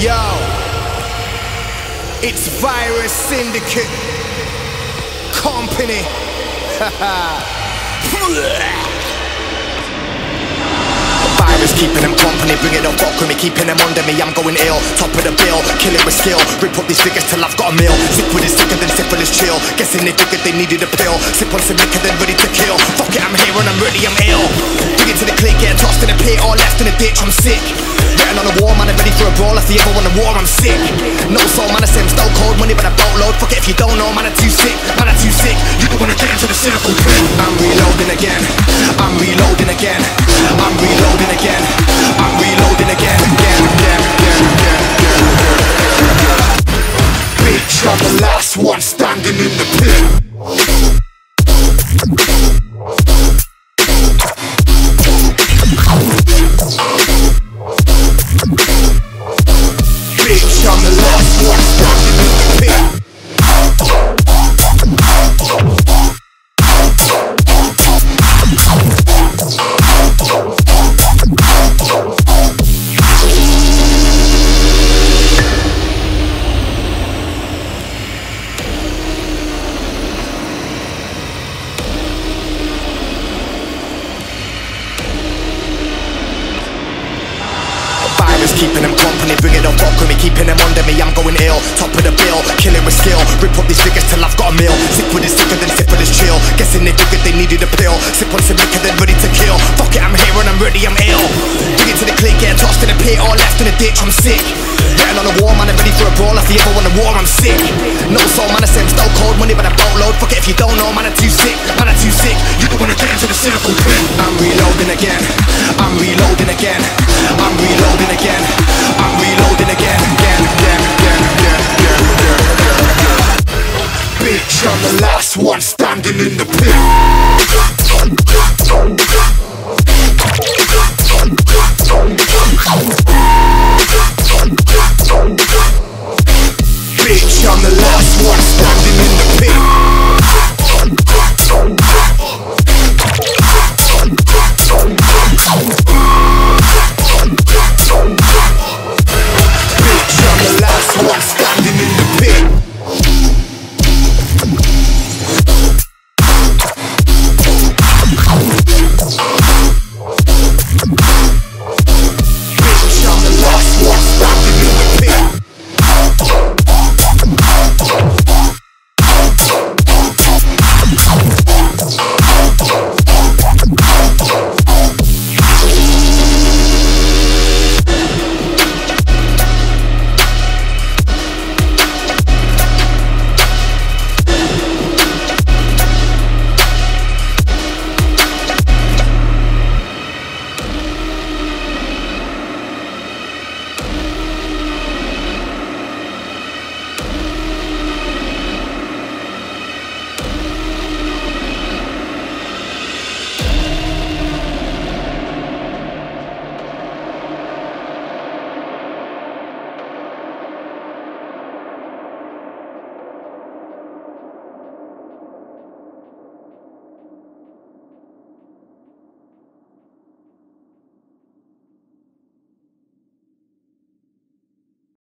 Yo, it's Virus Syndicate Kompany. Virus keeping them company, bring it up, fuck with me, keeping them under me. I'm going ill, top of the bill, kill it with skill. Rip up these figures till I've got a meal. Sick with it, sicker than syphilis chill. Guessing they figured they needed a pill. Sip on some liquor, then ready to kill. Fuck it, I'm here and I'm ready, I'm ill. Dig into the click, get tossed in the pit or left in the ditch, I'm sick. Written on the wall, man, I'm ready for a brawl. If you ever want a war, I'm sick. No soul, man, I I'm stone cold, money, but I boatload. Fuck it if you don't know, man, I'm too sick. Man, I'm too sick. You don't wanna get into the circle pit. I'm reloading again. I'm reloading again. I'm reloading again. I'm reloading again. Again, again, again, again, again, again. Bitch, I'm the last one standing in the pit. Keeping them company, bring it up, fuck with me, keeping them under me. I'm going ill, top of the bill, kill it with skill. Rip up these figures till I've got a meal. Sick with it, sicker than sip with this chill. Guessing they figured they needed a pill. Sip on some liquor, then ready to kill. Fuck it, I'm here and I'm ready, I'm ill. Dig into the click, get tossed in the pit or left in the ditch, I'm sick. Written on the wall, man, I'm ready for a brawl. If you ever want a war, I'm sick. No soul, man, I'm stone cold, money, but I boatload. Fuck it if you don't know, man, I'm too sick. Man, I'm too sick. You don't wanna get into the circle pit. I'm reloading again. Reloading again. I'm reloading again. I'm reloading again. Again, again, again, again, again, again, again, again. Bitch, I'm the last one standing in the pit.